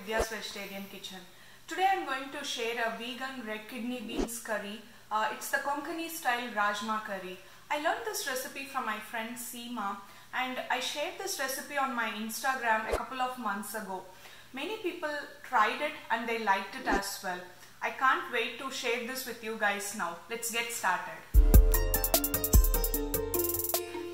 Vidhya's Vegetarian Kitchen. Today I'm going to share a vegan red kidney beans curry. Uh, it's the Konkani style Rajma curry. I learned this recipe from my friend Seema and I shared this recipe on my Instagram a couple of months ago. Many people tried it and they liked it as well. I can't wait to share this with you guys now. Let's get started.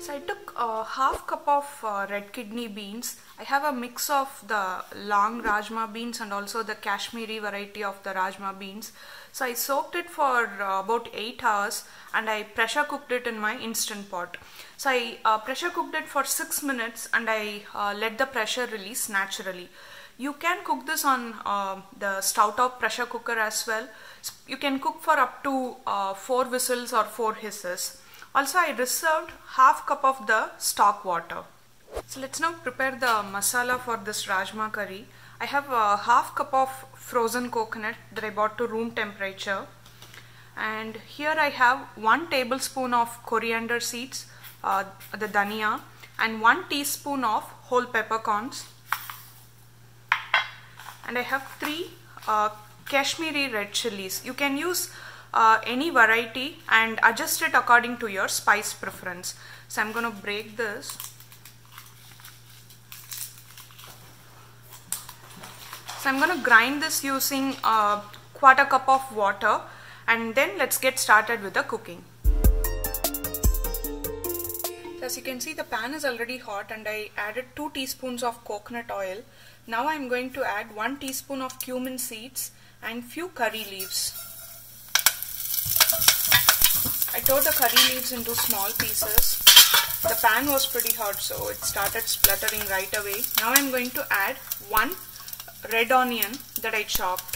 So I took a half cup of uh, red kidney beans. I have a mix of the long rajma beans and also the Kashmiri variety of the rajma beans. So I soaked it for uh, about 8 hours and I pressure cooked it in my instant pot. So I uh, pressure cooked it for 6 minutes and I uh, let the pressure release naturally. You can cook this on uh, the stout top pressure cooker as well. You can cook for up to uh, 4 whistles or 4 hisses. Also I reserved half cup of the stock water. So let's now prepare the masala for this rajma curry. I have a half cup of frozen coconut that I bought to room temperature. And here I have 1 tablespoon of coriander seeds, uh, the dhania and 1 teaspoon of whole peppercorns. And I have 3 uh, Kashmiri red chilies. You can use uh, any variety and adjust it according to your spice preference. So I'm going to break this. So I'm going to grind this using a quarter cup of water and then let's get started with the cooking. As you can see the pan is already hot and I added 2 teaspoons of coconut oil. Now I'm going to add 1 teaspoon of cumin seeds and few curry leaves. Tore the curry leaves into small pieces. The pan was pretty hot so it started spluttering right away. Now I'm going to add one red onion that I chopped.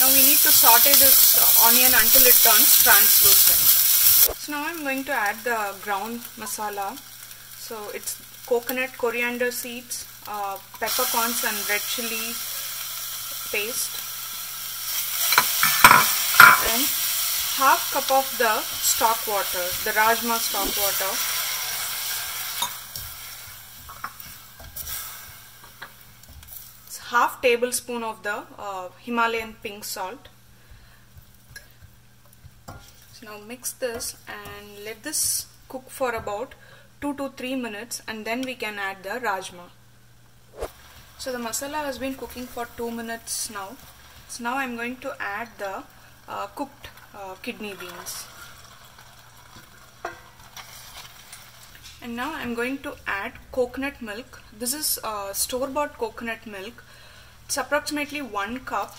Now we need to saute this onion until it turns translucent. So now I'm going to add the ground masala. So it's coconut, coriander seeds, uh, peppercorns and red chili paste and half cup of the stock water, the rajma stock water. Half tablespoon of the uh, Himalayan pink salt. So now mix this and let this cook for about 2 to 3 minutes and then we can add the rajma. So the masala has been cooking for 2 minutes now. So now I'm going to add the uh, cooked uh, kidney beans. And now I'm going to add coconut milk. This is uh, store-bought coconut milk. It's approximately 1 cup.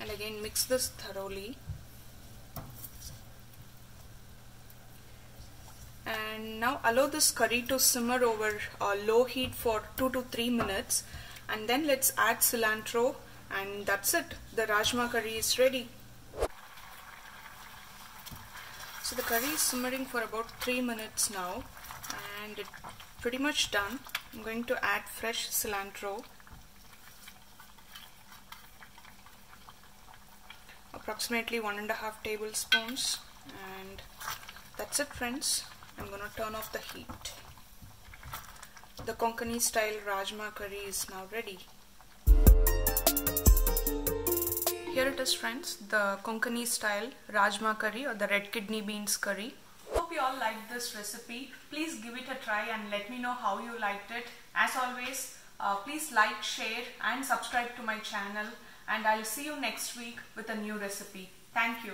And again mix this thoroughly. Now allow this curry to simmer over uh, low heat for 2 to 3 minutes. And then let's add cilantro. And that's it. The rajma curry is ready. So the curry is simmering for about 3 minutes now. And it's pretty much done. I'm going to add fresh cilantro. Approximately one and a half tablespoons. And that's it friends I'm gonna turn off the heat. The Konkani style Rajma curry is now ready. Here it is friends, the Konkani style Rajma curry or the red kidney beans curry. Hope you all liked this recipe. Please give it a try and let me know how you liked it. As always, uh, please like, share and subscribe to my channel and I'll see you next week with a new recipe. Thank you.